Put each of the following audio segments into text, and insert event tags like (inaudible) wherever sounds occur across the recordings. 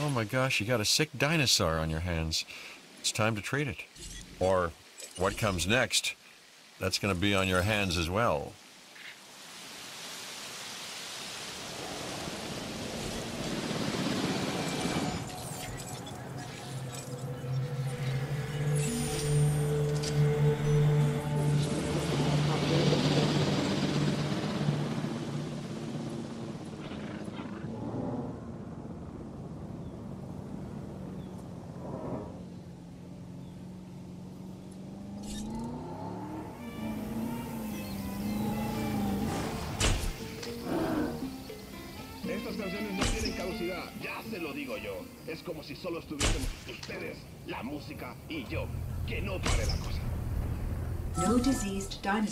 Oh my gosh, you got a sick dinosaur on your hands. It's time to treat it. Or what comes next, that's going to be on your hands as well.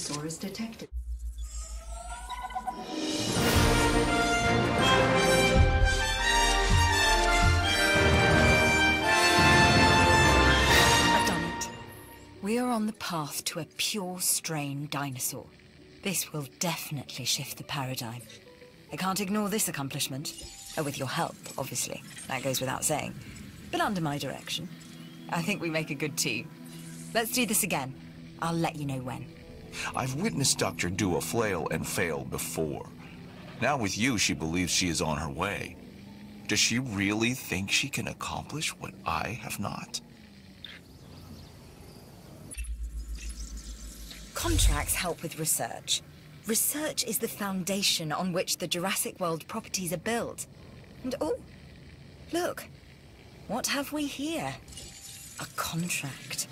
Diseased dinosaur is detected. I've done it. We are on the path to a pure strain dinosaur. This will definitely shift the paradigm. I can't ignore this accomplishment. Uh, with your help, obviously. That goes without saying. But under my direction. I think we make a good team. Let's do this again. I'll let you know when. I've witnessed Dr. Dua flail and fail before. Now with you, she believes she is on her way. Does she really think she can accomplish what I have not? Contracts help with research. Research is the foundation on which the Jurassic World properties are built. And oh, look, what have we here? A contract.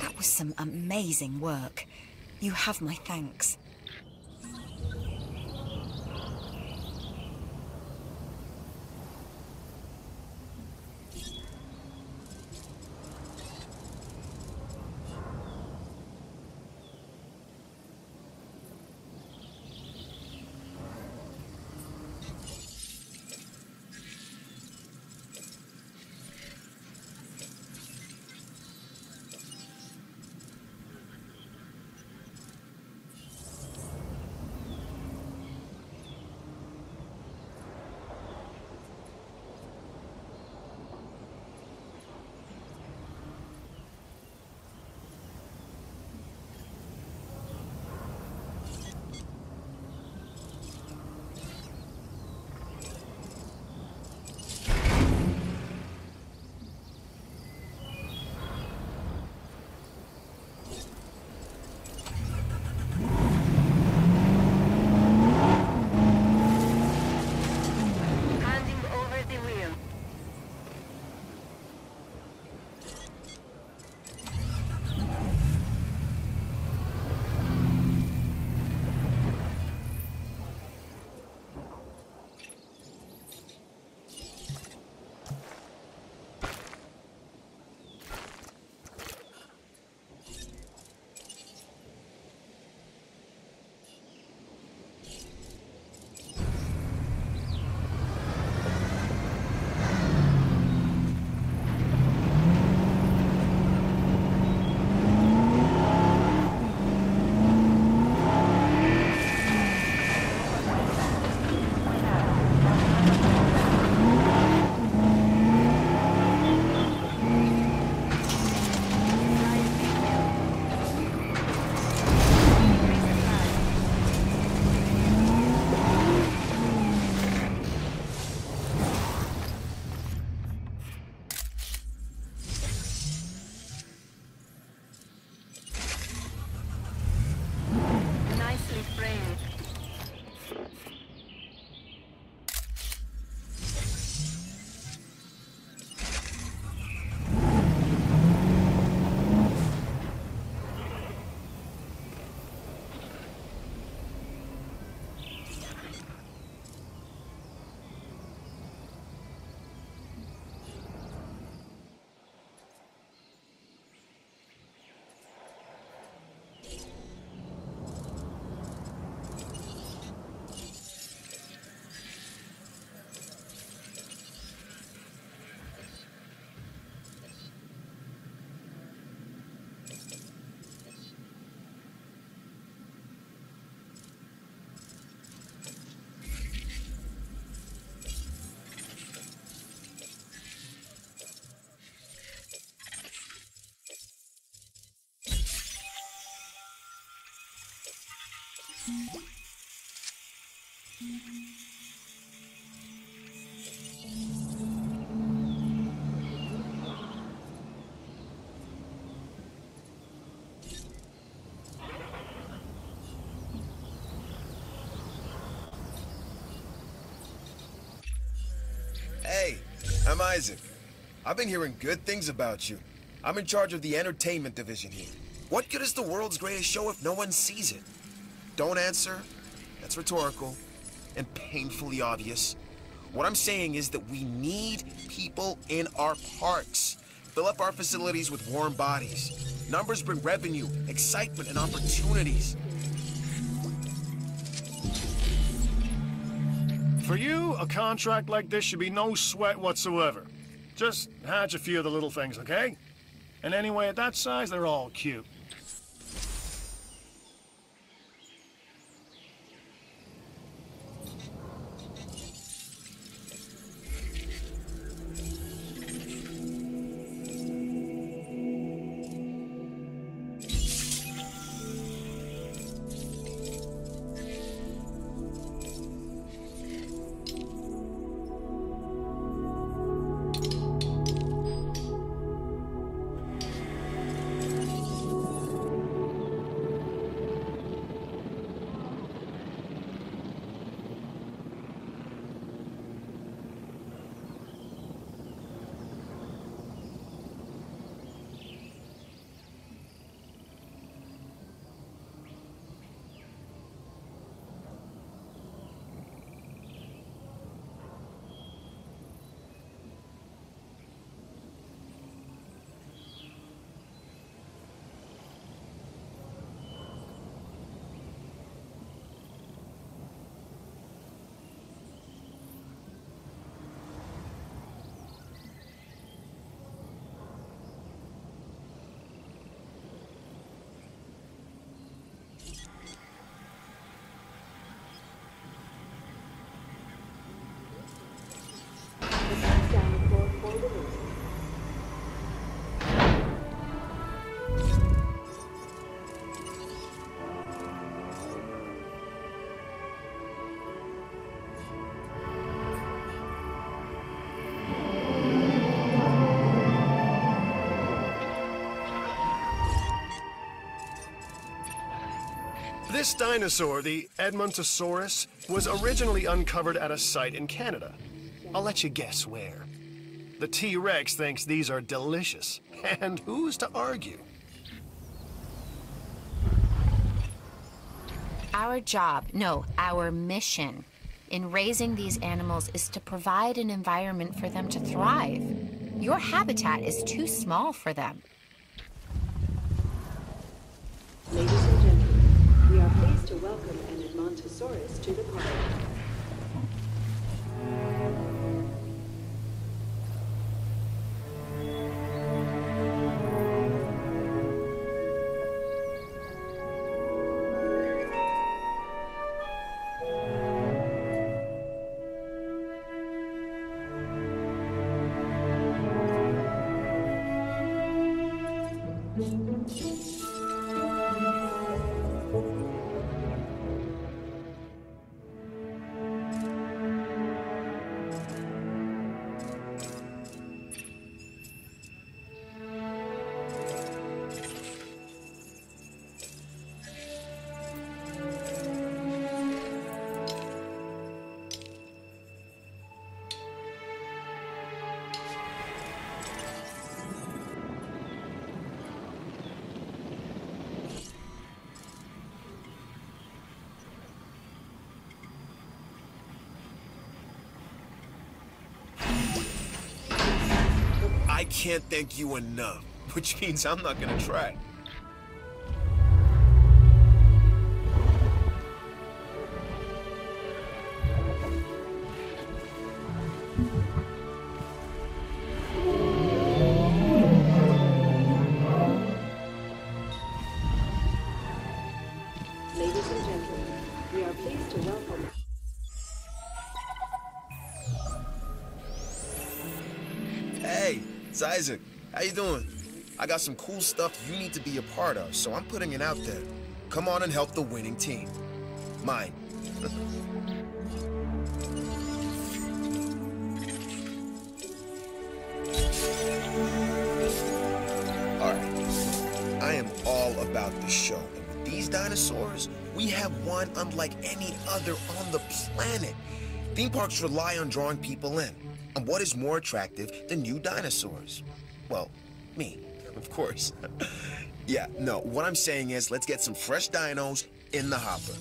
That was some amazing work. You have my thanks. Hey, I'm Isaac. I've been hearing good things about you. I'm in charge of the entertainment division here. What good is the world's greatest show if no one sees it? Don't answer. That's rhetorical and painfully obvious. What I'm saying is that we need people in our parks. Fill up our facilities with warm bodies. Numbers bring revenue, excitement, and opportunities. For you, a contract like this should be no sweat whatsoever. Just hatch a few of the little things, okay? And anyway, at that size, they're all cute. This dinosaur, the Edmontosaurus, was originally uncovered at a site in Canada. I'll let you guess where. The T-Rex thinks these are delicious, (laughs) and who's to argue? Our job, no, our mission in raising these animals is to provide an environment for them to thrive. Your habitat is too small for them. Pleased to welcome an Edmontosaurus to the park. Can't thank you enough, (laughs) which means I'm not gonna try. You doing? I got some cool stuff you need to be a part of, so I'm putting it out there. Come on and help the winning team. Mine. (laughs) Alright. I am all about the show. And with these dinosaurs, we have one unlike any other on the planet. Theme parks rely on drawing people in. And what is more attractive than new dinosaurs? Well, me, of course. (laughs) yeah, no, what I'm saying is let's get some fresh dinos in the hopper.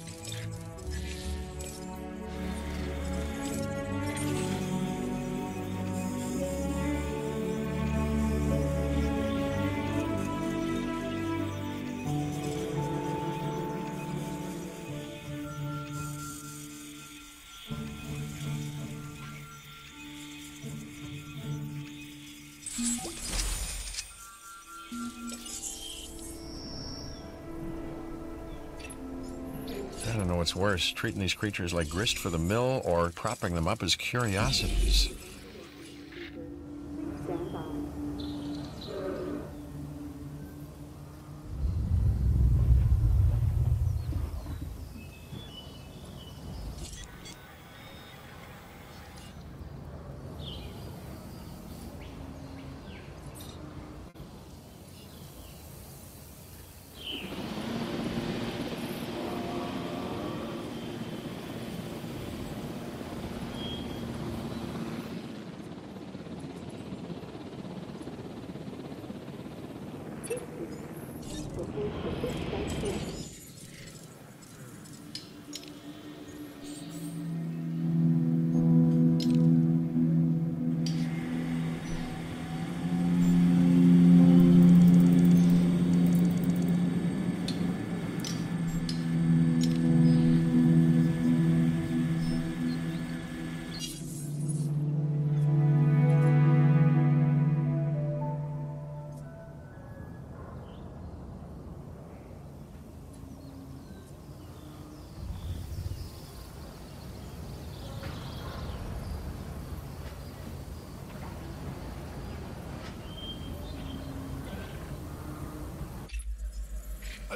Worse, treating these creatures like grist for the mill or propping them up as curiosities.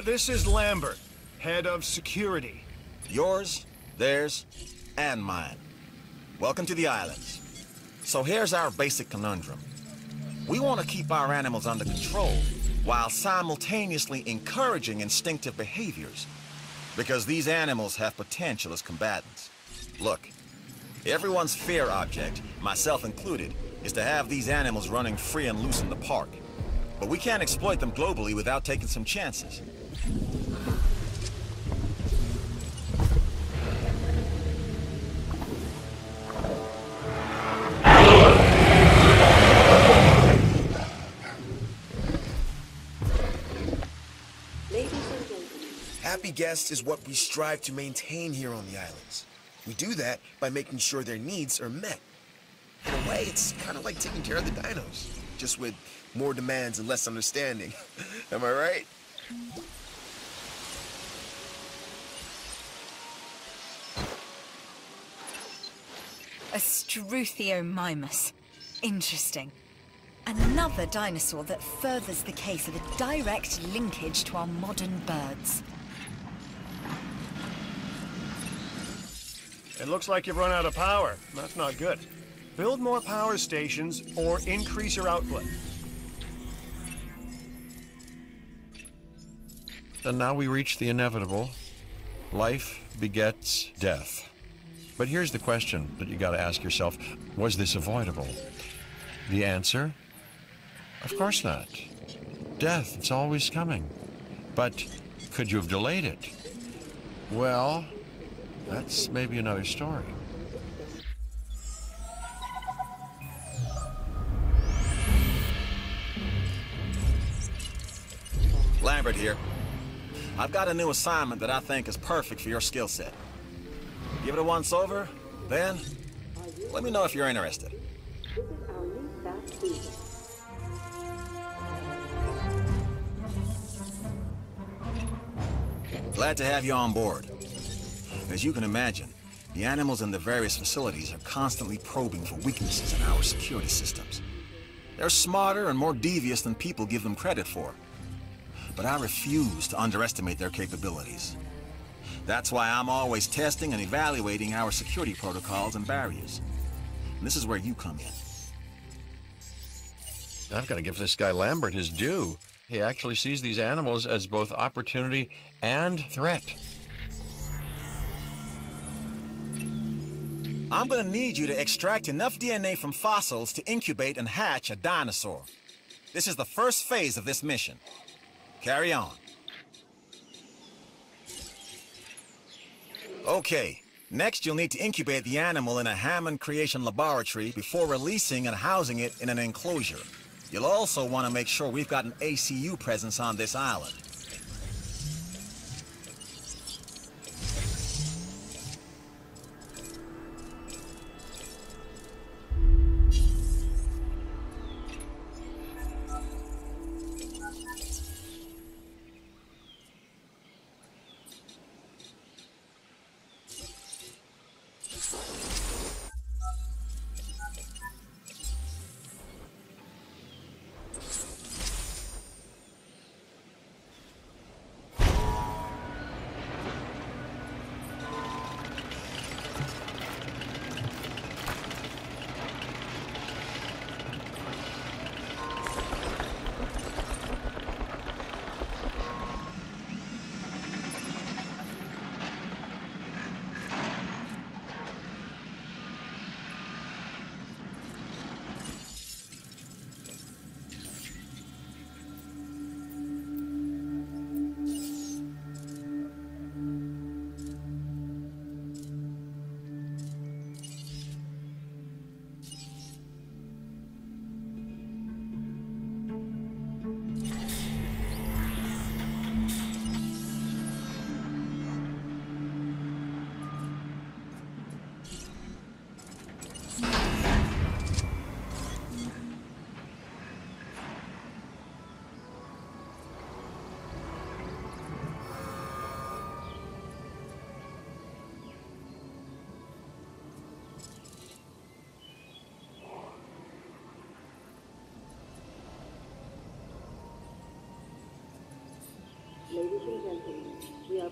This is Lambert, head of security. Yours, theirs, and mine. Welcome to the islands. So here's our basic conundrum. We want to keep our animals under control while simultaneously encouraging instinctive behaviors. Because these animals have potential as combatants. Look, everyone's fear object, myself included, is to have these animals running free and loose in the park. But we can't exploit them globally without taking some chances. Guests is what we strive to maintain here on the islands. We do that by making sure their needs are met. In a way, it's kind of like taking care of the dinos, just with more demands and less understanding. (laughs) Am I right? A Struthiomimus. Interesting. Another dinosaur that furthers the case of a direct linkage to our modern birds. It looks like you've run out of power. That's not good. Build more power stations or increase your output. And now we reach the inevitable. Life begets death. But here's the question that you got to ask yourself Was this avoidable? The answer? Of course not. Death, it's always coming. But could you have delayed it? Well, that's maybe another story. Lambert here. I've got a new assignment that I think is perfect for your skill set. Give it a once over, then let me know if you're interested. Glad to have you on board. As you can imagine, the animals in the various facilities are constantly probing for weaknesses in our security systems. They're smarter and more devious than people give them credit for. But I refuse to underestimate their capabilities. That's why I'm always testing and evaluating our security protocols and barriers. And this is where you come in. I've got to give this guy Lambert his due. He actually sees these animals as both opportunity and threat. I'm gonna need you to extract enough DNA from fossils to incubate and hatch a dinosaur. This is the first phase of this mission. Carry on. Okay, next you'll need to incubate the animal in a Hammond Creation Laboratory before releasing and housing it in an enclosure. You'll also want to make sure we've got an ACU presence on this island.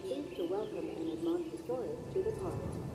Pleased to welcome an Edmontosaurus to the park.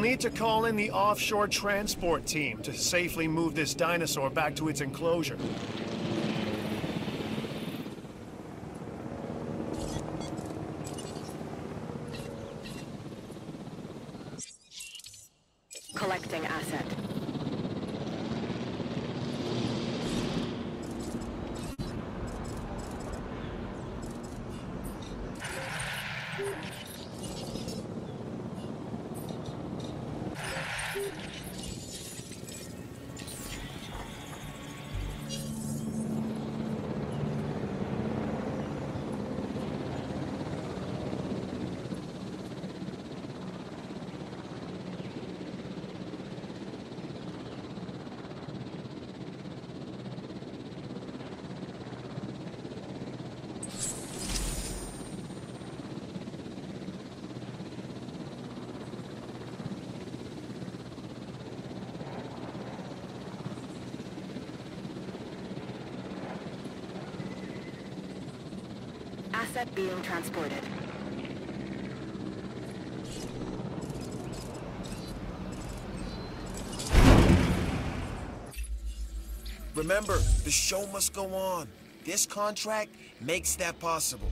Need to call in the offshore transport team to safely move this dinosaur back to its enclosure. Asset being transported. Remember, the show must go on. This contract makes that possible.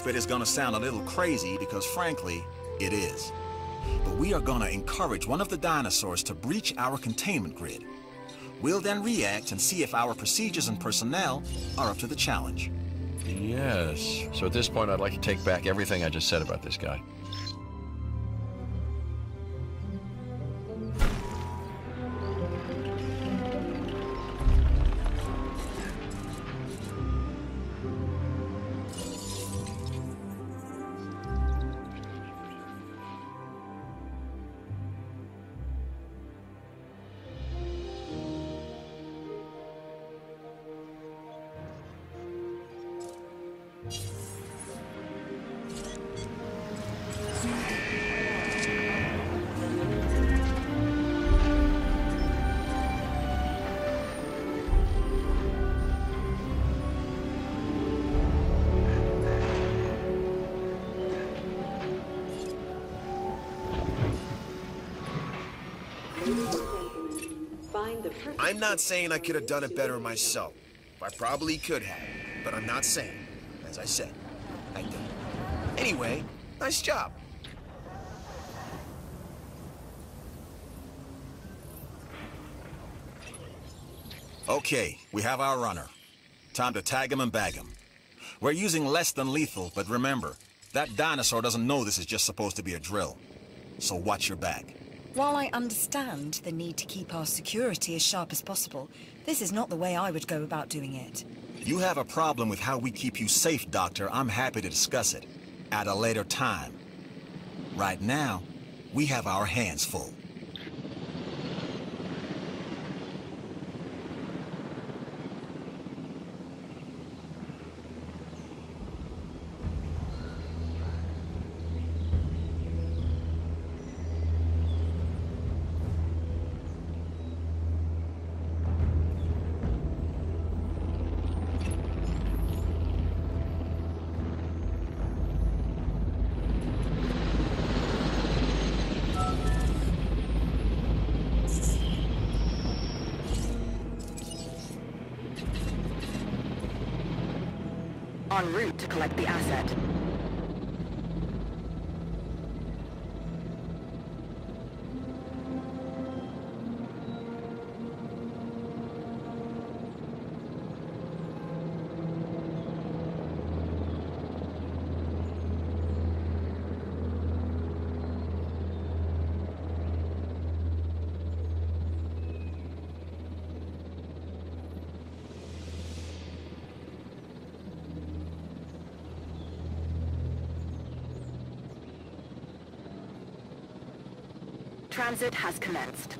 This next bit gonna sound a little crazy because frankly, it is. But we are gonna encourage one of the dinosaurs to breach our containment grid. We'll then react and see if our procedures and personnel are up to the challenge. Yes. So at this point, I'd like to take back everything I just said about this guy. I'm not saying I could have done it better myself. I probably could have, but I'm not saying. As I said, I did. Anyway, nice job. Okay, we have our runner. Time to tag him and bag him. We're using less than lethal, but remember, that dinosaur doesn't know this is just supposed to be a drill. So watch your back. While I understand the need to keep our security as sharp as possible, this is not the way I would go about doing it. You have a problem with how we keep you safe, Doctor. I'm happy to discuss it. At a later time. Right now, we have our hands full. Collect the asset. Transit has commenced.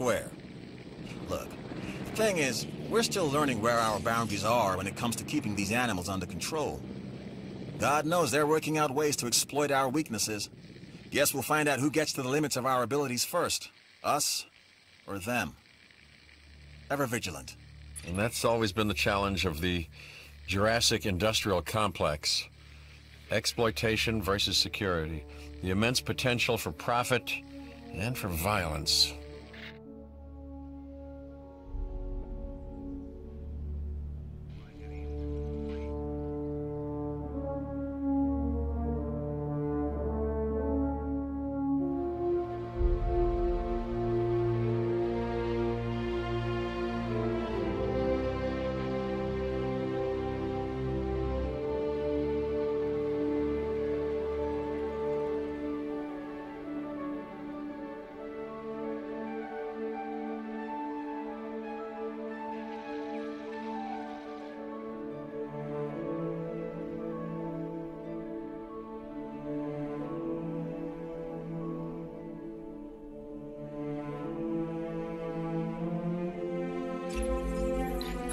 Square. Look, the thing is, we're still learning where our boundaries are when it comes to keeping these animals under control. God knows they're working out ways to exploit our weaknesses. Guess we'll find out who gets to the limits of our abilities first. Us or them. Ever vigilant. And that's always been the challenge of the Jurassic industrial complex. Exploitation versus security. The immense potential for profit and for violence.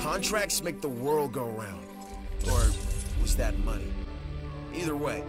Contracts make the world go round. Or was that money? Either way.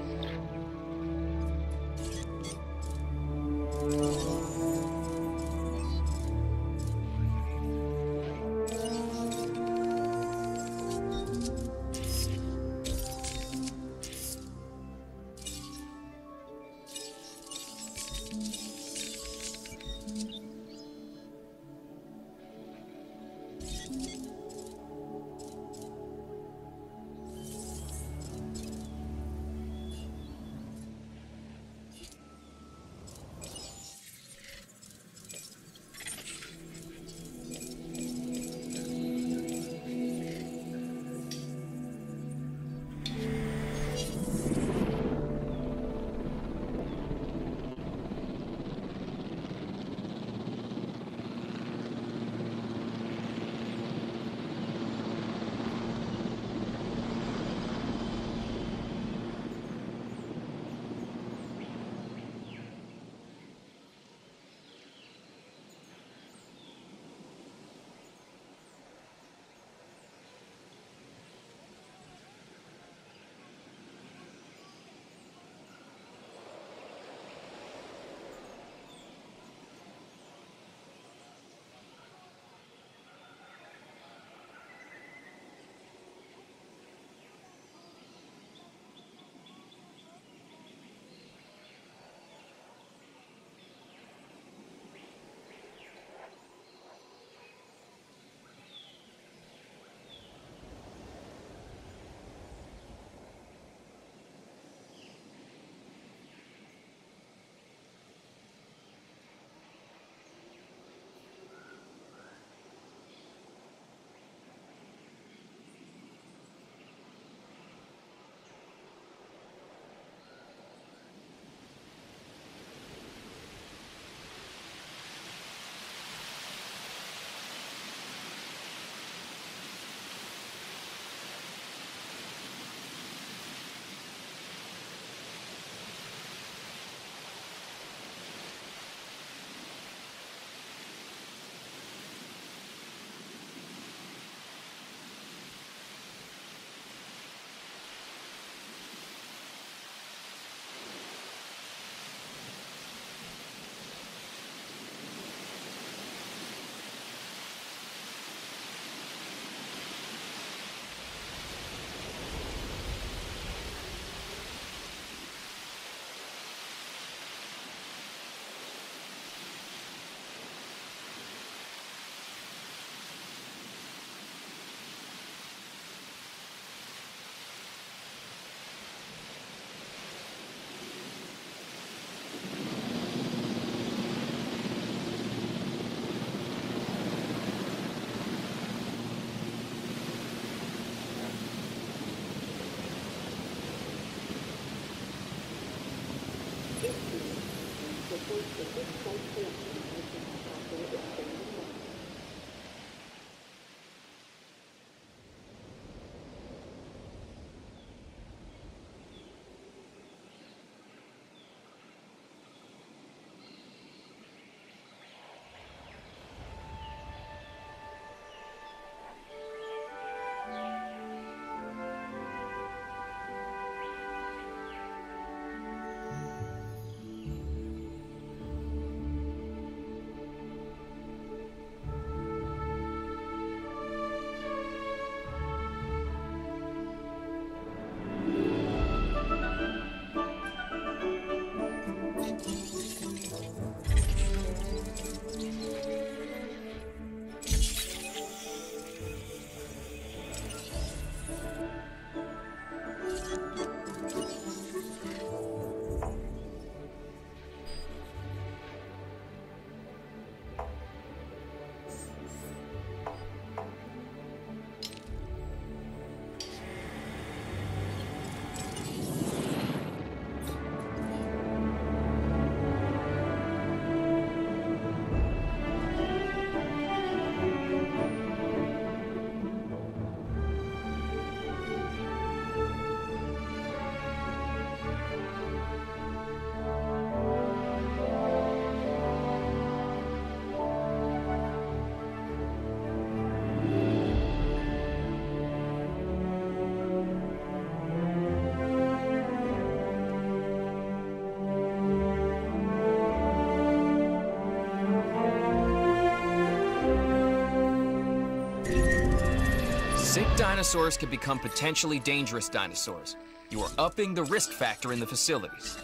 Dinosaurs can become potentially dangerous dinosaurs. You are upping the risk factor in the facilities.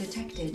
Detected.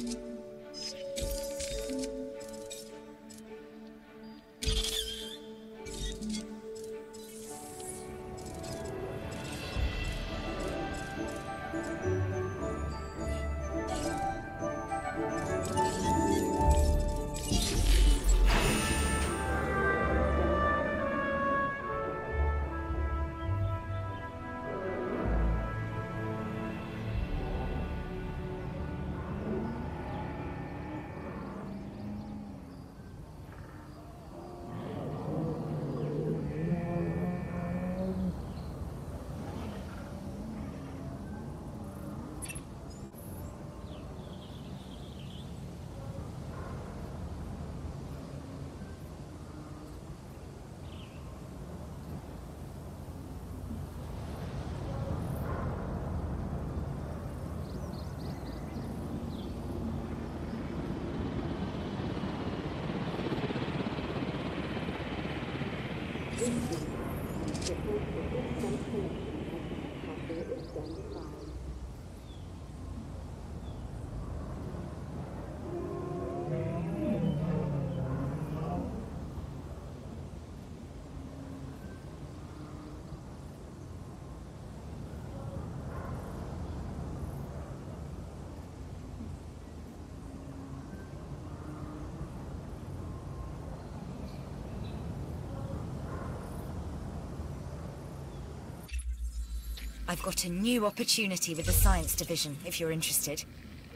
I've got a new opportunity with the Science Division, if you're interested.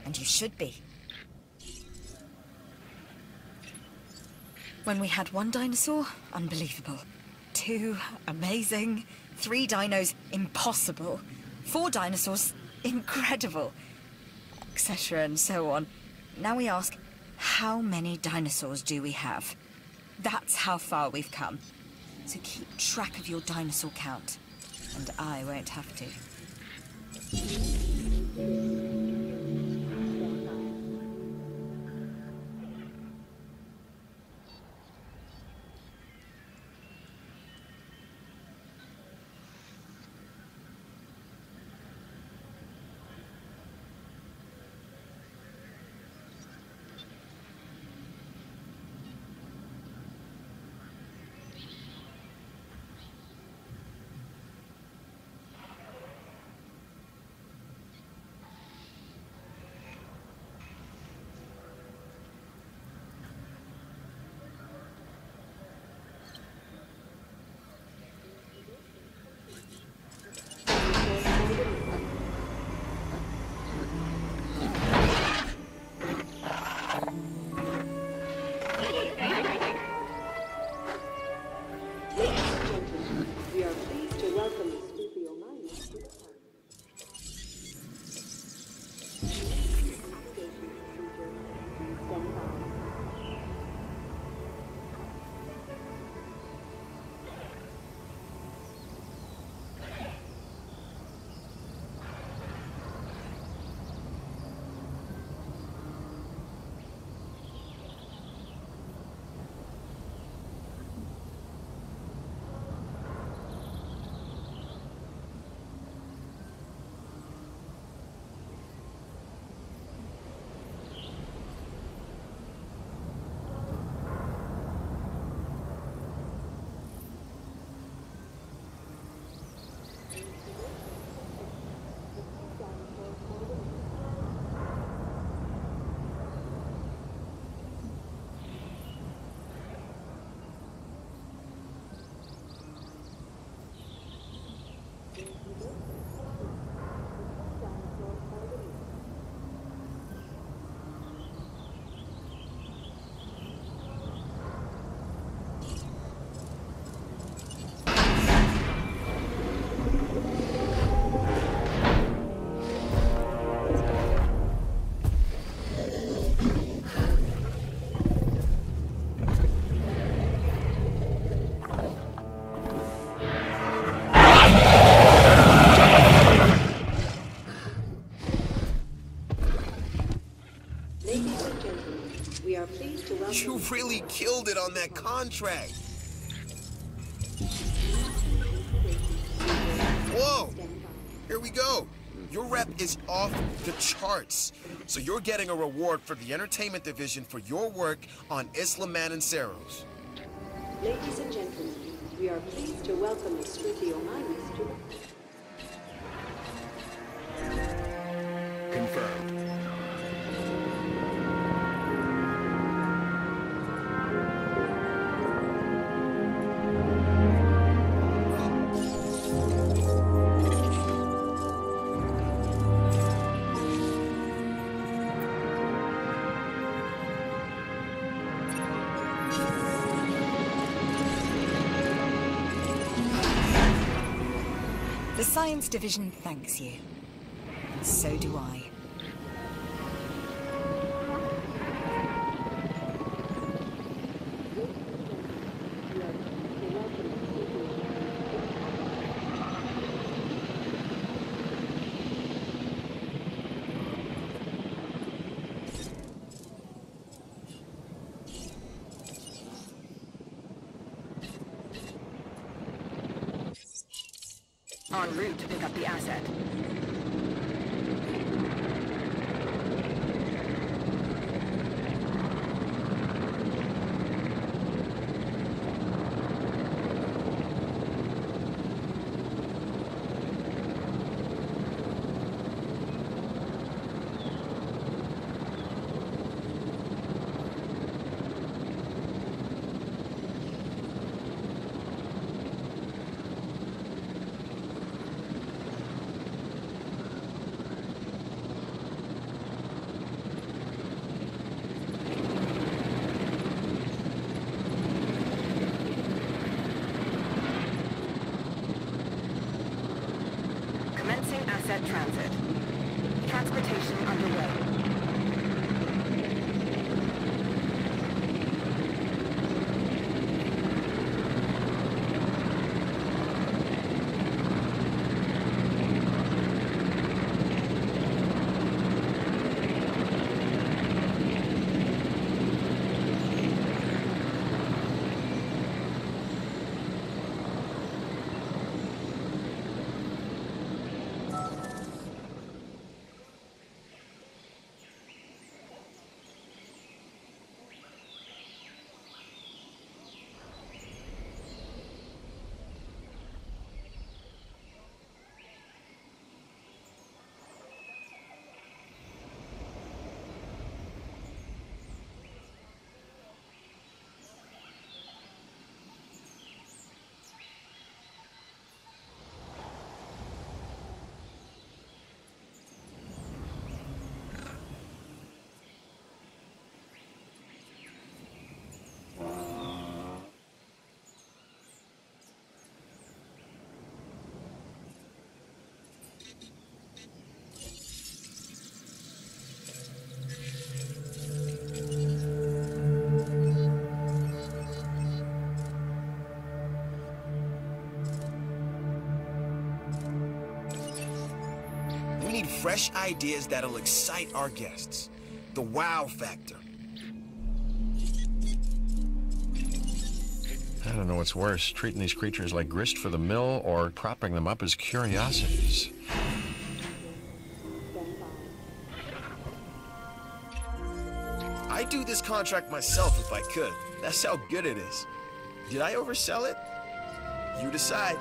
And you should be. When we had one dinosaur, unbelievable. Two, amazing. Three dinos, impossible. Four dinosaurs, incredible. Etc. and so on. Now we ask, how many dinosaurs do we have? That's how far we've come. So keep track of your dinosaur count. And I won't have to. Really killed it on that contract. Whoa! Here we go. Your rep is off the charts. So you're getting a reward for the entertainment division for your work on Isla Matanceros. Ladies and gentlemen, we are pleased to welcome the Scripio Science Division thanks you. So do I. Route to pick up the asset. Fresh ideas that'll excite our guests. The wow factor. I don't know what's worse, treating these creatures like grist for the mill or propping them up as curiosities. I'd do this contract myself if I could. That's how good it is. Did I oversell it? You decide.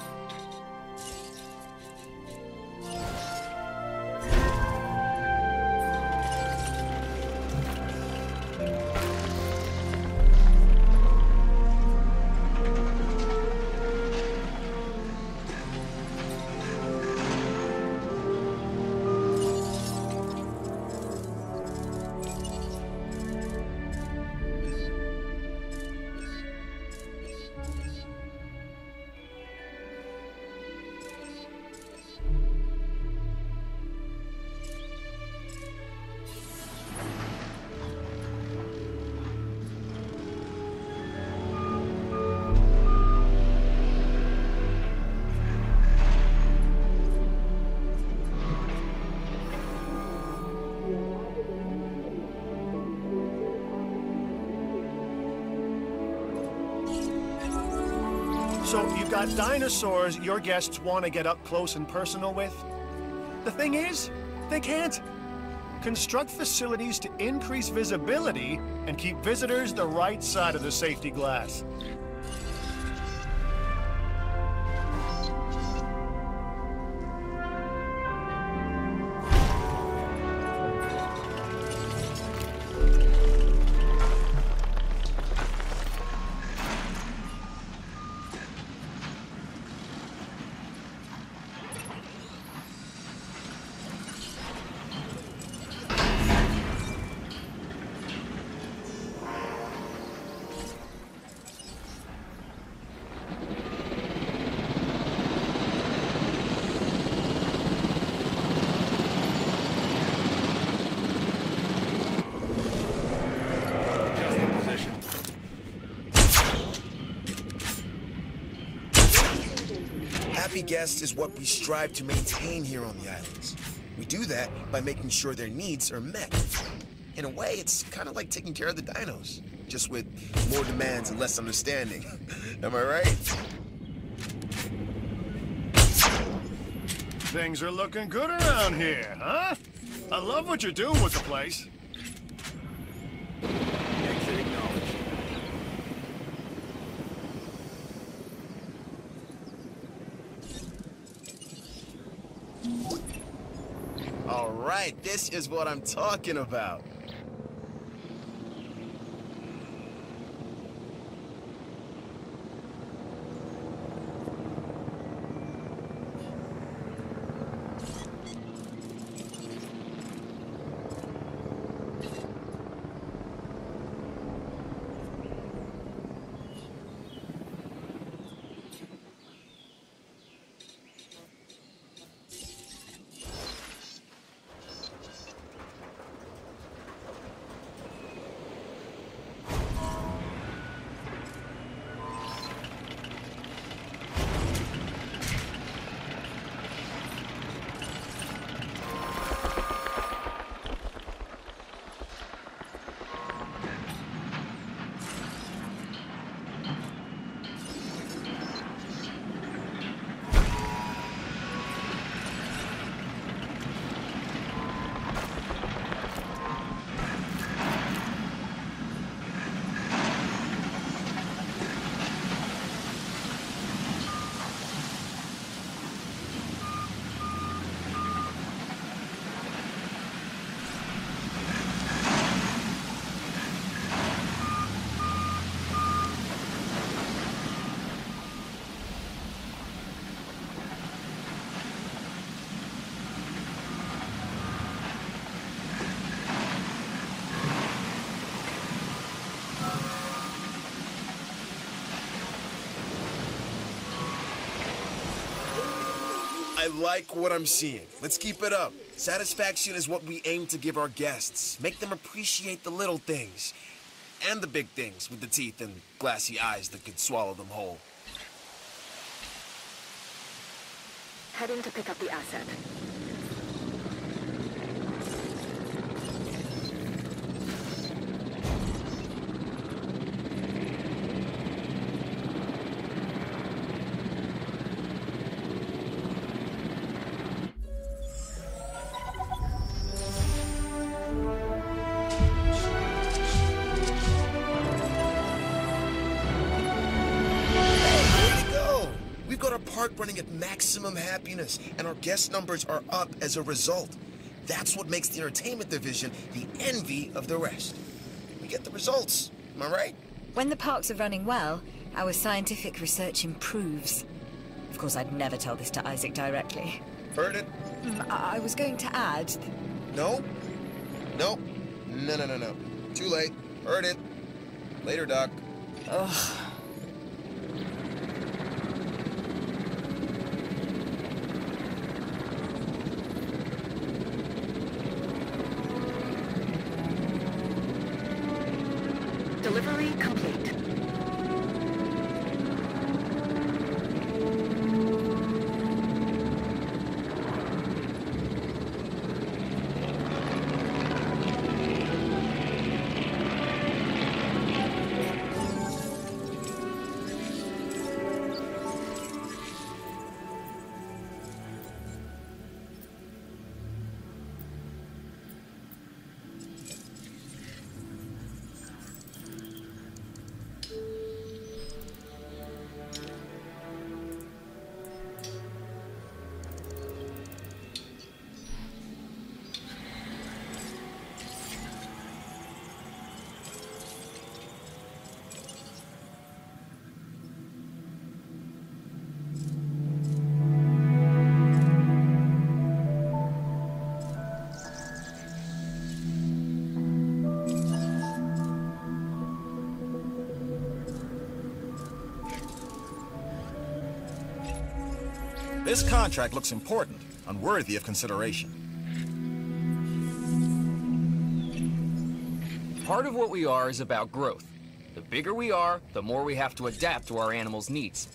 So you've got dinosaurs your guests want to get up close and personal with? The thing is, they can't. Construct facilities to increase visibility and keep visitors the right side of the safety glass. Guests is what we strive to maintain here on the islands. We do that by making sure their needs are met. In a way, it's kind of like taking care of the dinos, just with more demands and less understanding. (laughs) Am I right? Things are looking good around here, huh? I love what you're doing with the place. All right, this is what I'm talking about. I like what I'm seeing. Let's keep it up. Satisfaction is what we aim to give our guests. Make them appreciate the little things. And the big things with the teeth and glassy eyes that could swallow them whole. Heading to pick up the asset. Happiness, and our guest numbers are up as a result. That's what makes the entertainment division the envy of the rest. We get the results. Am I right? When the parks are running well, our scientific research improves. Of course, I'd never tell this to Isaac directly. Heard it? Mm, I I was going to add. No? No? No, no, no, no. Too late. Heard it. Later, Doc. Ugh. Delivery complete. This contract looks important and worthy of consideration. Part of what we are is about growth. The bigger we are, the more we have to adapt to our animals' needs.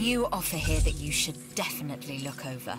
New offer here that you should definitely look over.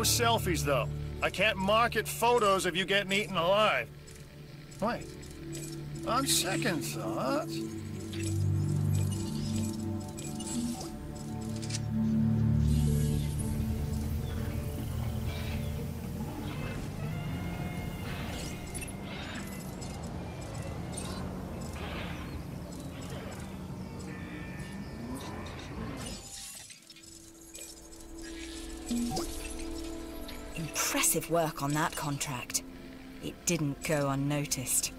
No selfies, though. I can't market photos of you getting eaten alive. Wait. On second thought... work on that contract. It didn't go unnoticed.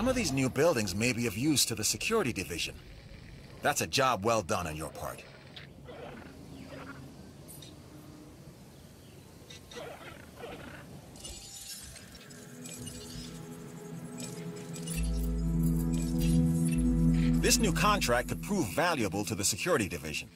Some of these new buildings may be of use to the security division. That's a job well done on your part. This new contract could prove valuable to the security division.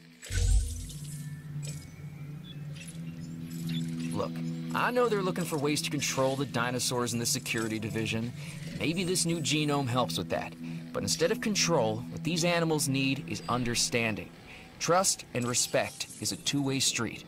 Look, I know they're looking for ways to control the dinosaurs in the security division. Maybe this new genome helps with that. But instead of control, what these animals need is understanding. Trust and respect is a two-way street.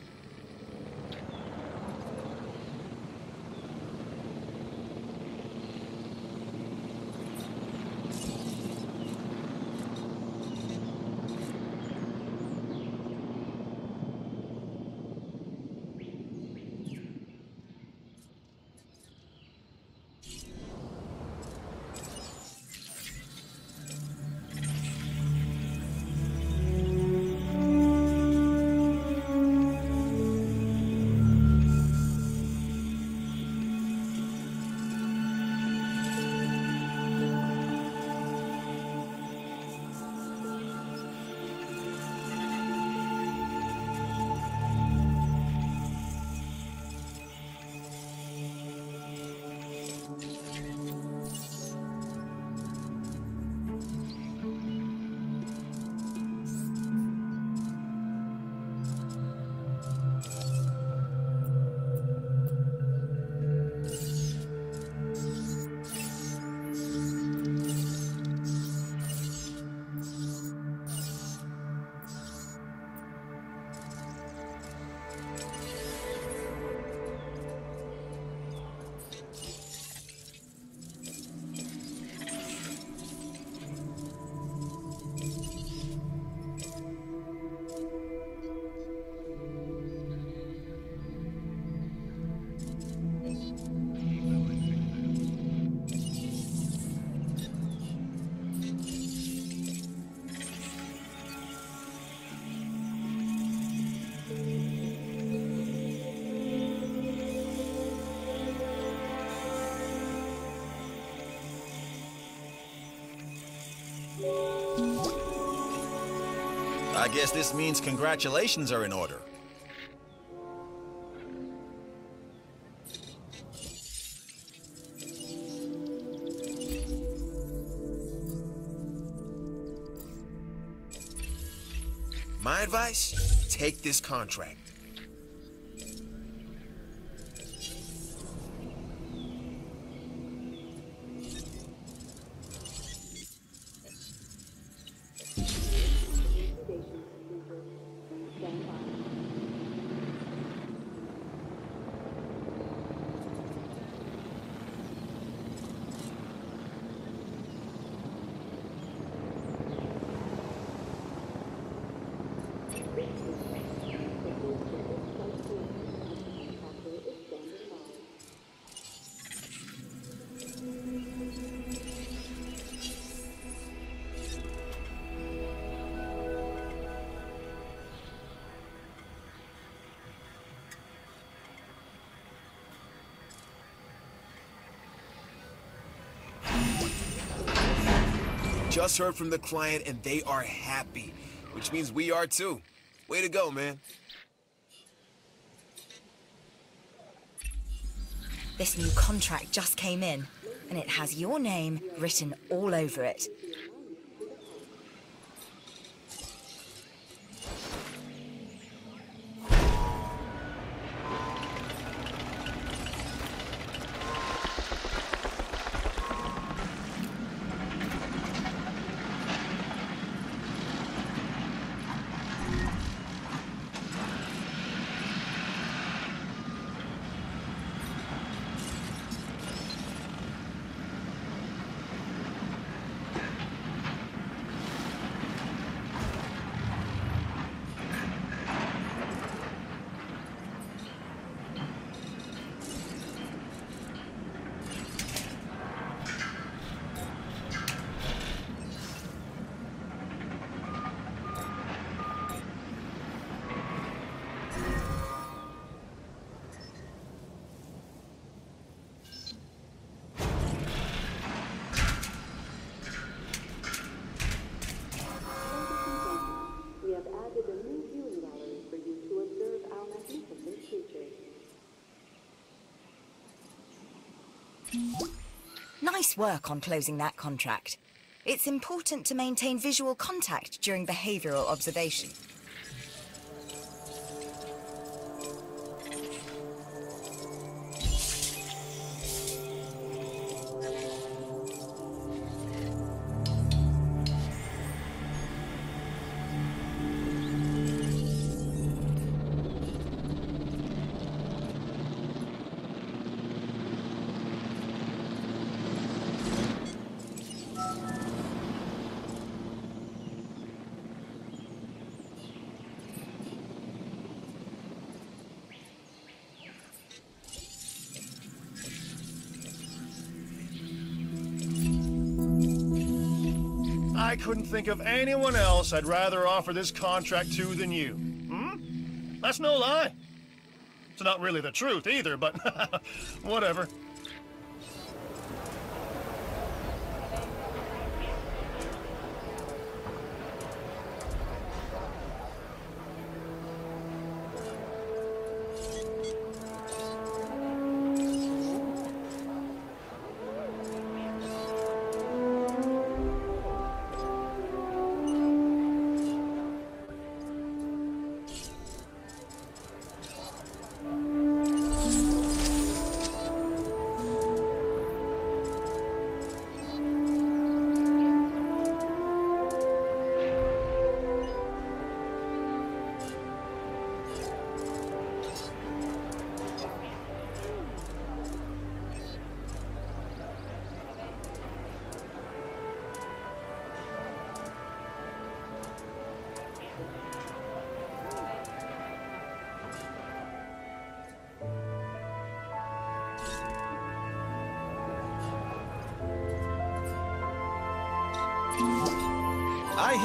Guess this means congratulations are in order. My advice? Take this contract. Just heard from the client and they are happy, which means we are too. Way to go, man. This new contract just came in, and it has your name written all over it. Nice work on closing that contract. It's important to maintain visual contact during behavioral observation. Couldn't think of anyone else I'd rather offer this contract to than you. Hmm? That's no lie. It's not really the truth either, but (laughs) whatever.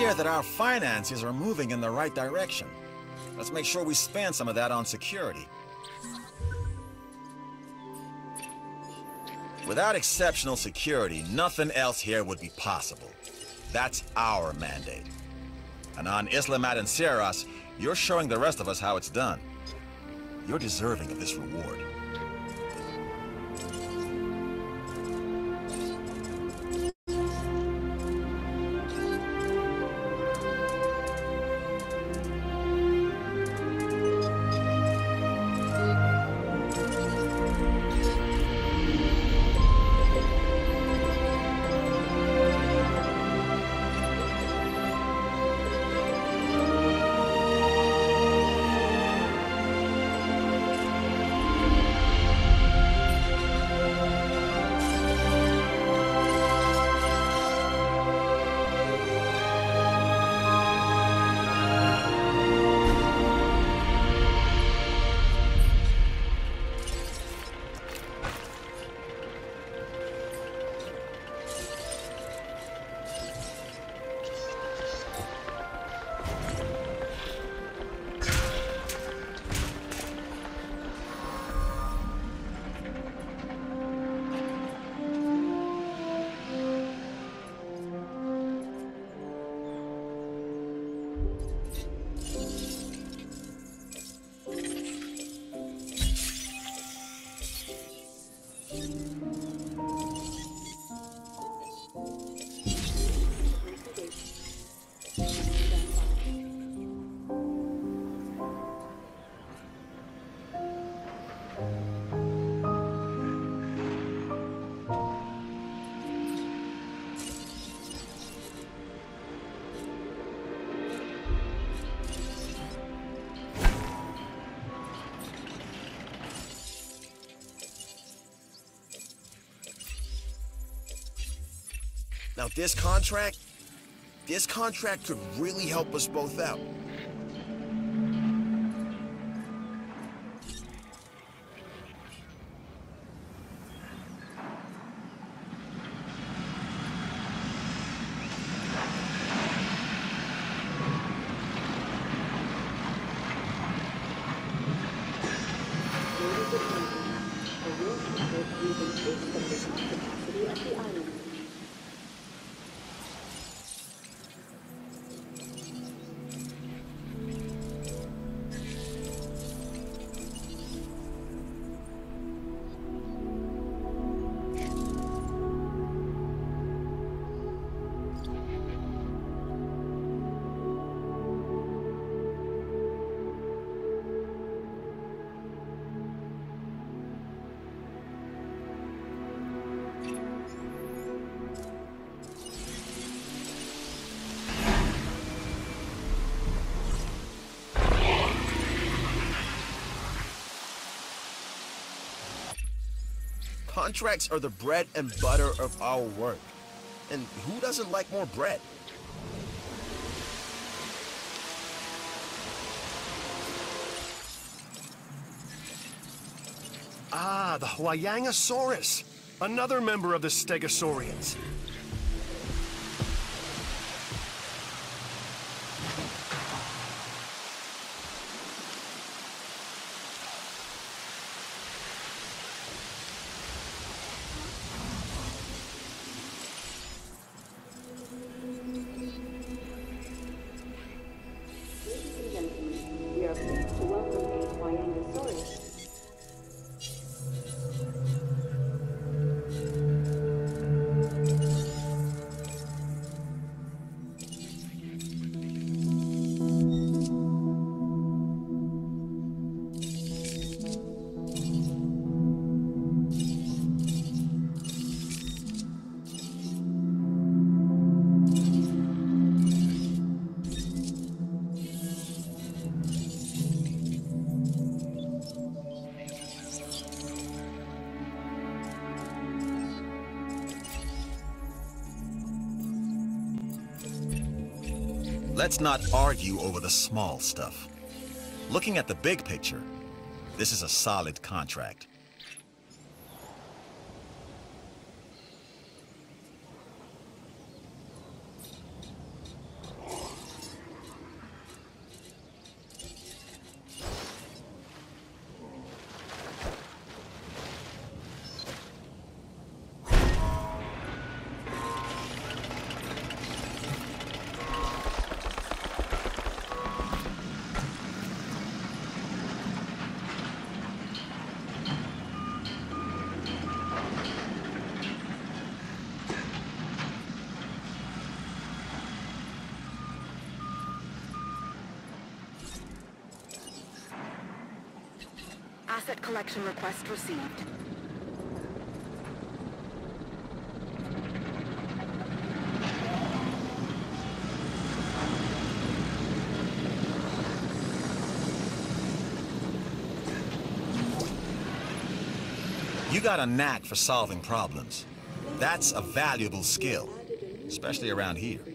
Hear that our finances are moving in the right direction. Let's make sure we spend some of that on security. Without exceptional security, nothing else here would be possible. That's our mandate. And on Isla Matanceros, you're showing the rest of us how it's done. You're deserving of this reward. Now this contract, this contract could really help us both out. Contracts are the bread and butter of our work. And who doesn't like more bread? Ah, the Huayangosaurus, another member of the Stegosaurians. Let's not argue over the small stuff. Looking at the big picture, this is a solid contract. Request received. You got a knack for solving problems. That's a valuable skill, especially around here.